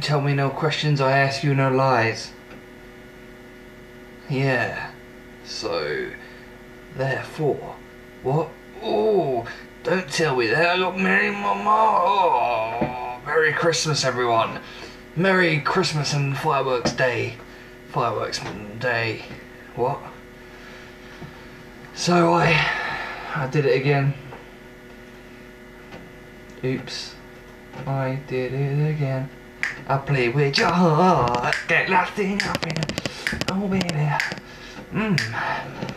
Tell me no questions, I ask you no lies. Yeah. So, therefore, what? Oh, don't tell me that. I got Merry Mama. Oh, Merry Christmas, everyone. Merry Christmas and Fireworks Day. Fireworks Day. What? So I, I did it again. Oops. I did it again. I play with your heart, get lost in your. Oh baby. Mmm.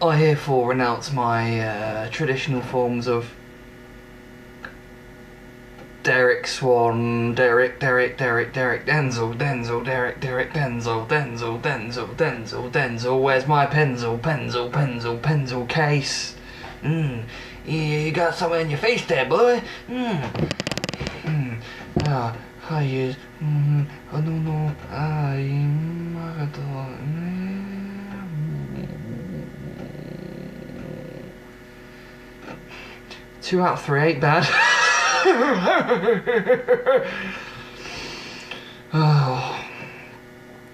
I herefore renounce my uh, traditional forms of Derek Swan, Derek, Derek, Derek, Derek, Denzel, Denzel, Derek, Derek, Denzel, Denzel, Denzel, Denzel, Denzel. Where's my pencil, pencil, pencil, pencil case? Mmm, you got something in your face there, boy. Mmm, mmm. Ah, I use. Mmm, I don't know. I'm. I don't. Two out of three ain't bad. oh,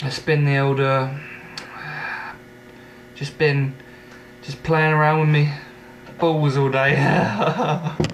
it's been the old, uh, just been, just playing around with me balls all day.